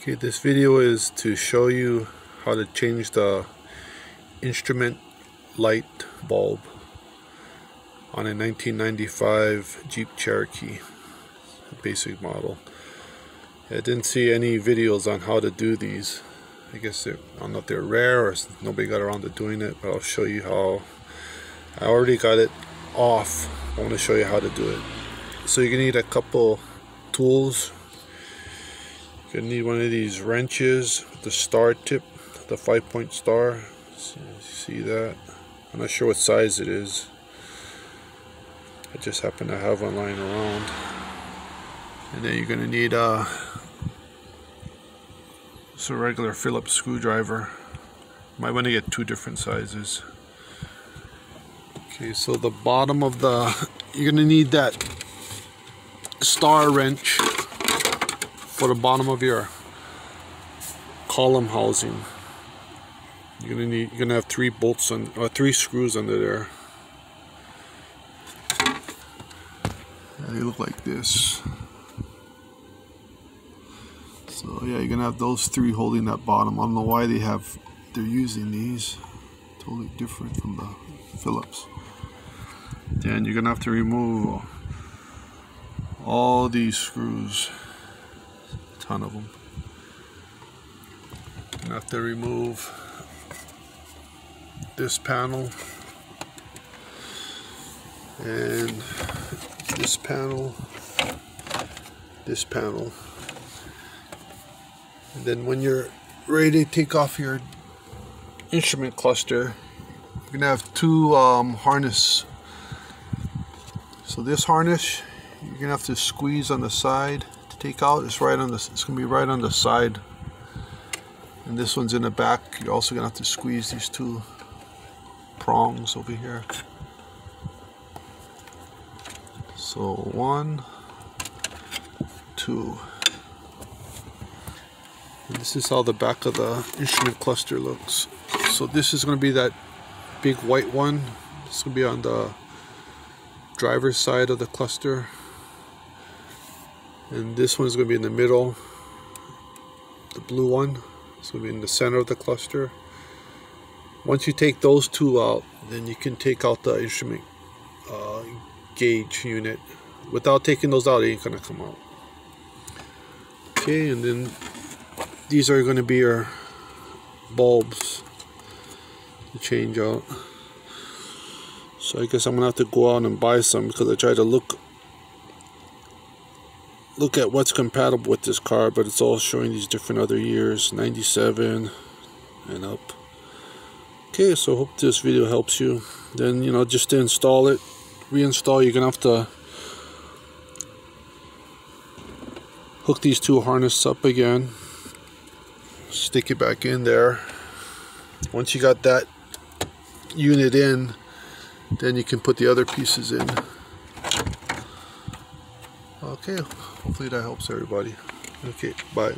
Okay, this video is to show you how to change the instrument light bulb on a 1995 Jeep Cherokee basic model. I didn't see any videos on how to do these. I guess I don't know if they're rare or nobody got around to doing it, but I'll show you how. I already got it off. I want to show you how to do it. So you're gonna need a couple tools Gonna need one of these wrenches with the star tip, the five point star. See that? I'm not sure what size it is. I just happen to have one lying around. And then you're gonna need uh, a regular Phillips screwdriver. Might want to get two different sizes. Okay, so the bottom of the, you're gonna need that star wrench for the bottom of your column housing. You're gonna need you're gonna have three bolts and or three screws under there. They look like this. So yeah, you're gonna have those three holding that bottom. I don't know why they have they're using these. Totally different from the Phillips. Then you're gonna have to remove all these screws ton of them. I have to remove this panel and this panel, this panel. And then when you're ready to take off your instrument cluster, you're gonna have two um, harness. So this harness, you're gonna have to squeeze on the side take out. It's right on this it's gonna be right on the side. And this one's in the back. You're also gonna have to squeeze these two prongs over here. So one two. And this is how the back of the instrument cluster looks. So this is going to be that big white one. Going to be on the driver's side of the cluster and this one's going to be in the middle. The blue one is going to be in the center of the cluster. Once you take those two out then you can take out the instrument uh, gauge unit. Without taking those out it ain't gonna come out. Okay and then these are going to be your bulbs to change out. So I guess I'm gonna have to go out and buy some because I tried to look look at what's compatible with this car, but it's all showing these different other years, 97 and up. Okay, so hope this video helps you. Then, you know, just to install it, reinstall, you're going to have to hook these two harnesses up again. Stick it back in there. Once you got that unit in, then you can put the other pieces in. Okay, hopefully that helps everybody. Okay, bye.